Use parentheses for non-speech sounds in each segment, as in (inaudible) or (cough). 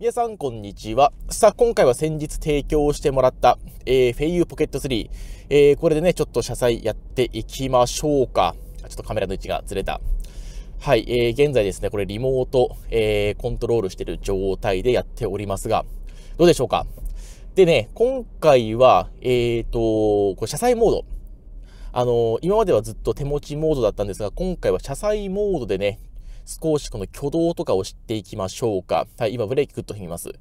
皆さん、こんにちは。さあ、今回は先日提供してもらった、えー、 Feiyu Pocket 3。えー、これでね、ちょっと車載やっていきましょうか。ちょっとカメラの位置がずれた。はい、えー、現在ですね、これリモート、えー、コントロールしている状態でやっておりますが、どうでしょうか？でね、今回は、えーと、これ車載モード。あのー、今まではずっと手持ちモードだったんですが、今回は車載モードでね、少しこの挙動とかを知っていきましょうか。はい、今ブレーキグッと踏みます。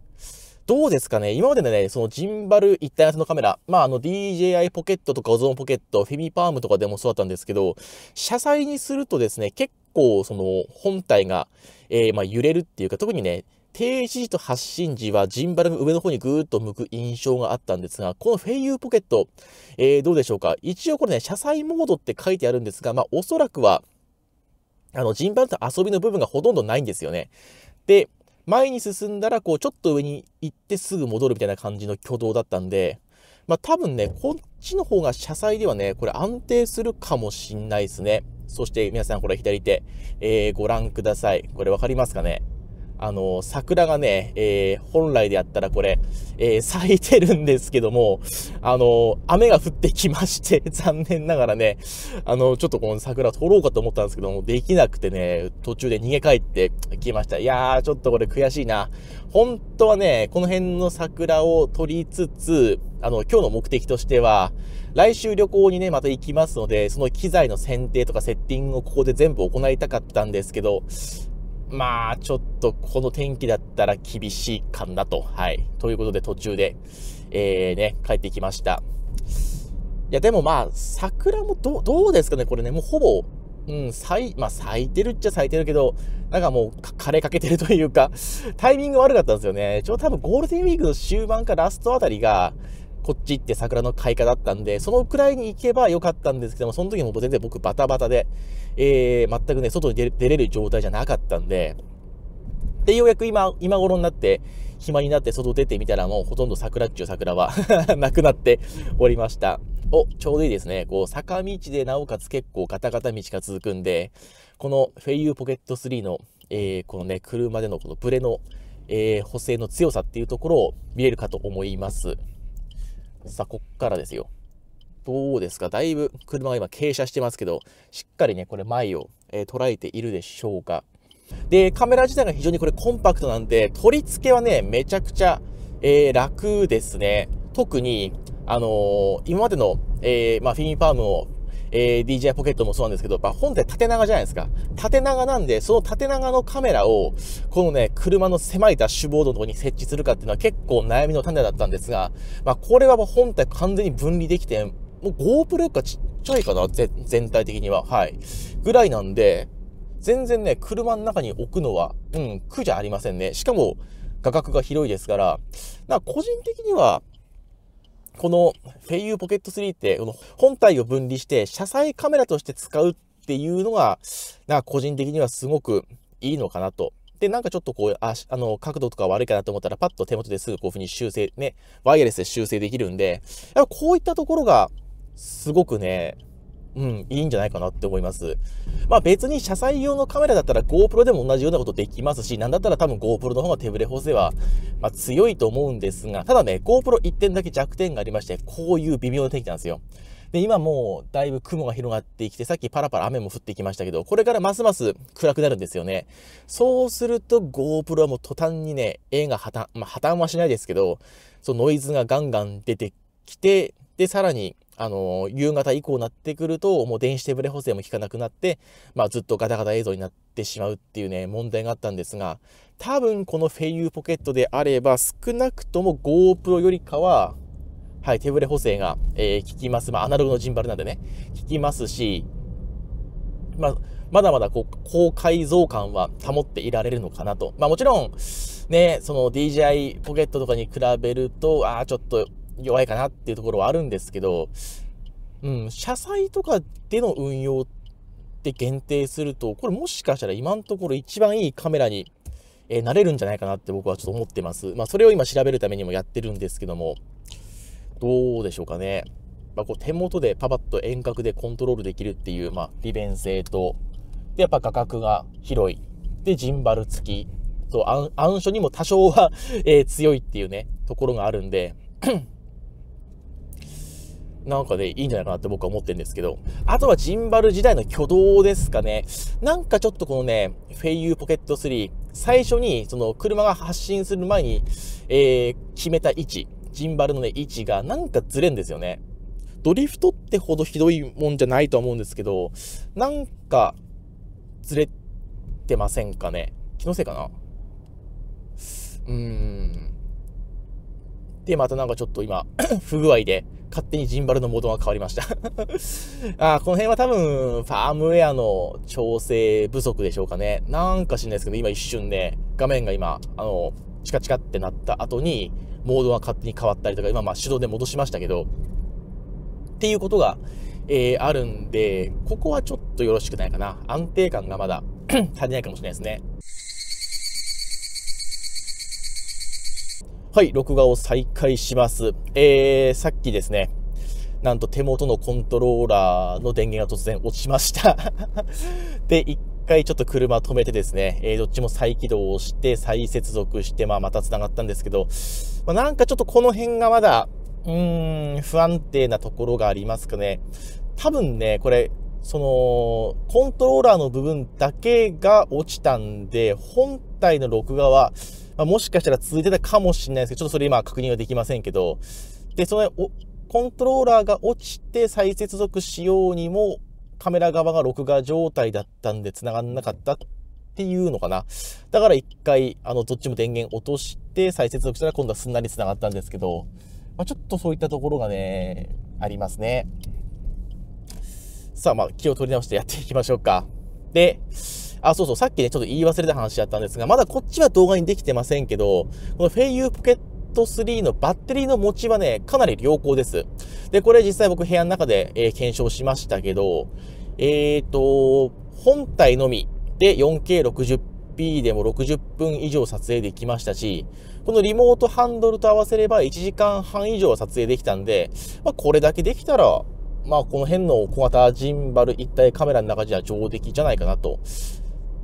どうですかね？今までのね、そのジンバル一体型のカメラ、まああの DJI ポケットとかオゾンポケット、フェミパームとかでもそうだったんですけど、車載にするとですね、結構その本体が、えー、まあ揺れるっていうか、特にね、停止時と発進時はジンバルが上の方にぐーっと向く印象があったんですが、この Feiyu Pocket、えー、どうでしょうか？一応これね、車載モードって書いてあるんですが、まあおそらくは、あの、ジンバルって遊びの部分がほとんどないんですよね。で、前に進んだら、こう、ちょっと上に行ってすぐ戻るみたいな感じの挙動だったんで、まあ多分ね、こっちの方が車載ではね、これ安定するかもしんないですね。そして皆さんこれ左手、えー、ご覧ください。これわかりますかね？あの、桜がね、えー、本来であったらこれ、えー、咲いてるんですけども、あの、雨が降ってきまして、(laughs) 残念ながらね、あの、ちょっとこの桜撮ろうかと思ったんですけども、できなくてね、途中で逃げ帰ってきました。いやー、ちょっとこれ悔しいな。本当はね、この辺の桜を撮りつつ、あの、今日の目的としては、来週旅行にね、また行きますので、その機材の選定とかセッティングをここで全部行いたかったんですけど、まあ、ちょっとこの天気だったら厳しいかなと。はい。ということで途中で、えー、ね、帰ってきました。いや、でもまあ、桜もどどうですかねこれね、もうほぼ、うん、咲い、まあ咲いてるっちゃ咲いてるけど、なんかもう枯れかけてるというか、タイミング悪かったんですよね。ちょうど多分ゴールデンウィークの終盤かラストあたりが、こっち行って桜の開花だったんで、そのくらいに行けばよかったんですけども、その時も全然僕バタバタで、えー、全くね、外に出れる状態じゃなかったんで、で、ようやく今、今頃になって、暇になって外出てみたらもうほとんど桜っちゅう桜は (laughs) なくなっておりました。お、ちょうどいいですね。こう、坂道でなおかつ結構ガタガタ道が続くんで、このフェイユーポケット3の、えー、このね、車でのこのブレの、えー、補正の強さっていうところを見れるかと思います。さあ、こっからですよ。どうですか？だいぶ車が今傾斜してますけど、しっかりね、これ前を、えー、捉えているでしょうか？で、カメラ自体が非常にこれコンパクトなんで、取り付けはね、めちゃくちゃ、えー、楽ですね。特に、あのー、今までの、えー、まあ、フィミパームをえー、DJI ポケットもそうなんですけど、やっぱ本体縦長じゃないですか。縦長なんで、その縦長のカメラを、このね、車の狭いダッシュボードのところに設置するかっていうのは結構悩みの種だったんですが、まあ、これはもう本体完全に分離できて、もう GoPro よりかちっちゃいかな、全体的には。はい。ぐらいなんで、全然ね、車の中に置くのは、うん、苦じゃありませんね。しかも、画角が広いですから、な個人的には、この PayU Pocket 3って、この本体を分離して車載カメラとして使うっていうのが、なんか個人的にはすごくいいのかなと。で、なんかちょっとこう、ああの、角度とか悪いかなと思ったら、パッと手元ですぐこういうふうに修正、ね、ワイヤレスで修正できるんで、やっぱこういったところが、すごくね、うん、いいんじゃないかなって思います。まあ別に車載用のカメラだったら GoPro でも同じようなことできますし、なんだったら多分 GoPro の方が手ブレ補正は、まあ、強いと思うんですが、ただね、GoPro1 点だけ弱点がありまして、こういう微妙な天気なんですよ。で、今もうだいぶ雲が広がってきて、さっきパラパラ雨も降ってきましたけど、これからますます暗くなるんですよね。そうすると GoPro はもう途端にね、絵が破綻、まあ破綻はしないですけど、そのノイズがガンガン出てきて、で、さらにあの、夕方以降になってくると、もう電子手ブレ補正も効かなくなって、まあずっとガタガタ映像になってしまうっていうね、問題があったんですが、多分この Feiyu Pocket であれば、少なくとも GoPro よりかは、はい、手ブレ補正が、えー、効きます。まあアナログのジンバルなんでね、効きますし、まあ、まだまだこう、高解像感は保っていられるのかなと。まあもちろん、ね、その DJI ポケットとかに比べると、ああ、ちょっと弱いかなっていうところはあるんですけど、うん、車載とかでの運用って限定すると、これもしかしたら今のところ一番いいカメラに、えー、なれるんじゃないかなって僕はちょっと思ってます。まあ、それを今調べるためにもやってるんですけども、どうでしょうかね。まあ、こう手元でパパッと遠隔でコントロールできるっていう、まあ、利便性と、で、やっぱ価格が広い。で、ジンバル付き。そう暗所にも多少は、え、強いっていうねところがあるんでなんかね、いいんじゃないかなって僕は思ってるんですけど、あとはジンバル時代の挙動ですかね。なんかちょっとこのね、フェイユーポケット3、最初にその車が発進する前に、えー、決めた位置、ジンバルのね、位置がなんかずれんですよね。ドリフトってほどひどいもんじゃないと思うんですけど、なんかずれてませんかね。気のせいかなうーん。で、またなんかちょっと今、(clears throat) 不具合で、勝手にジンバルのモードが変わりました (laughs) あこの辺は多分、ファームウェアの調整不足でしょうかね。なんか知んないですけど、今一瞬ね、画面が今、あの、チカチカってなった後に、モードが勝手に変わったりとか、今まあ手動で戻しましたけど、っていうことが、えー、あるんで、ここはちょっとよろしくないかな。安定感がまだ (clears throat) 足りないかもしれないですね。はい、録画を再開します。えー、さっきですね、なんと手元のコントローラーの電源が突然落ちました (laughs) で、一回ちょっと車止めてですね、えー、どっちも再起動をして、再接続して、まあ、また繋がったんですけど、まあ、なんかちょっとこの辺がまだ、うーん、不安定なところがありますかね。多分ね、これ、その、コントローラーの部分だけが落ちたんで、本体の録画は、まあ、もしかしたら続いてたかもしれないですけど、ちょっとそれ今確認はできませんけど、で、そのコントローラーが落ちて再接続しようにも、カメラ側が録画状態だったんで繋がんなかったっていうのかな。だから一回、あの、どっちも電源落として再接続したら今度はすんなり繋がったんですけど、まあ、ちょっとそういったところがね、ありますね。さあ、まあ、気を取り直してやっていきましょうか。で、あ、そうそう、さっきね、ちょっと言い忘れた話だったんですが、まだこっちは動画にできてませんけど、このフェイユーポケット3のバッテリーの持ちはね、かなり良好です。で、これ実際僕部屋の中で、えー、検証しましたけど、えっ、ー、と、本体のみで 4K60p でも60分以上撮影できましたし、このリモートハンドルと合わせれば1時間半以上撮影できたんで、まあ、これだけできたら、まあ、この辺の小型ジンバル一体カメラの中じゃ上出来じゃないかなと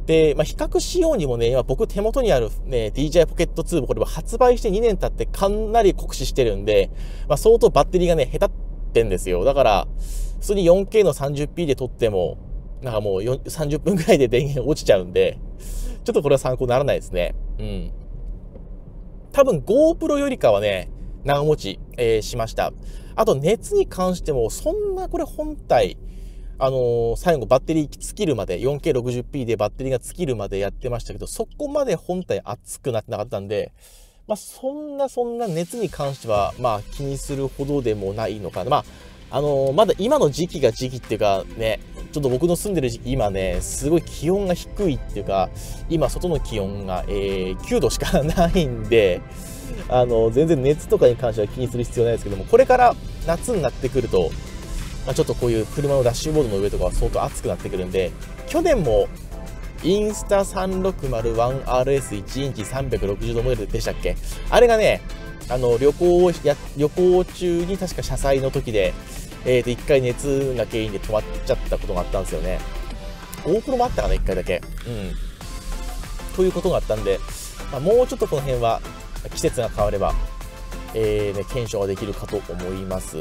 で、まあ、比較しようにもね、今僕手元にあるね、DJI Pocket 2もこれは発売して2年経ってかなり酷使してるんで、まあ、相当バッテリーがね、下手ってんですよ。だから、普通に 4K の 30p で撮っても、なんかもう30分くらいで電源落ちちゃうんで、ちょっとこれは参考にならないですね。うん。多分 GoPro よりかはね、長持ち、えー、しました。あと熱に関しても、そんなこれ本体、あのー、最後バッテリー尽きるまで、4K60p でバッテリーが尽きるまでやってましたけど、そこまで本体熱くなってなかったんで、まあ、そんなそんな熱に関しては、まあ、気にするほどでもないのかな。まあ、あのー、まだ今の時期が時期っていうかね、ちょっと僕の住んでる時期、今ね、すごい気温が低いっていうか、今外の気温が、えー、9度しかないんで、あのー、全然熱とかに関しては気にする必要ないですけども、これから夏になってくると、まあ、ちょっとこういう車のダッシュボードの上とかは相当熱くなってくるんで、去年もインスタ 360-1RS1 インチ360度モデルでしたっけ？あれがね、あの、旅行をや、旅行中に確か車載の時で、えっ、ー、と、一回熱が原因で止まっちゃったことがあったんですよね。GoPro もあったかな、一回だけ。うん。ということがあったんで、まあ、もうちょっとこの辺は季節が変われば、えー、ね、検証ができるかと思います。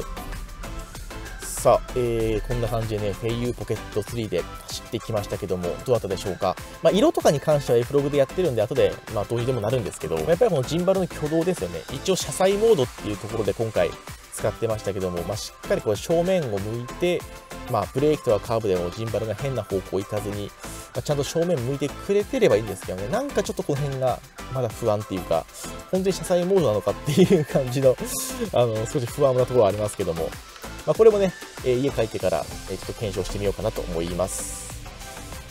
さあ、えー、こんな感じでね、 Feiyu Pocket 3で走ってきましたけども、どうだったでしょうか？まあ、色とかに関しては F ログでやってるんで、後で、まあ、どうにでもなるんですけど、やっぱりこのジンバルの挙動ですよね。一応、車載モードっていうところで今回使ってましたけども、まあ、しっかりこれ正面を向いて、まあ、ブレーキとかカーブでもジンバルが変な方向行かずに、まあ、ちゃんと正面向いてくれてればいいんですけどね、なんかちょっとこの辺がまだ不安っていうか、本当に車載モードなのかっていう感じの、あの、少し不安なところはありますけども、まあ、これもね、えー、家帰ってから、えー、ちょっと検証してみようかなと思います。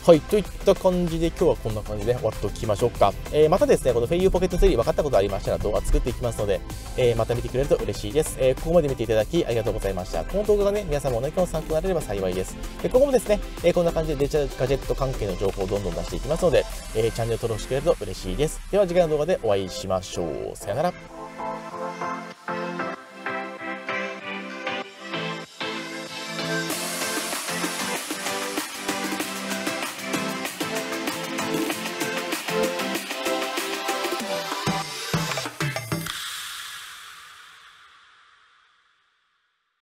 はい、といった感じで今日はこんな感じで終わっておきましょうか。えー、またですね、この FayU ポケット3分かったことありましたら動画作っていきますので、えー、また見てくれると嬉しいです。えー、ここまで見ていただきありがとうございました。この動画がね、皆さんも何かの参考になれれば幸いです。え今後もですね、えこんな感じでデジタルガジェット関係の情報をどんどん出していきますので、えチャンネル登録してくれると嬉しいです。では次回の動画でお会いしましょう。さよなら。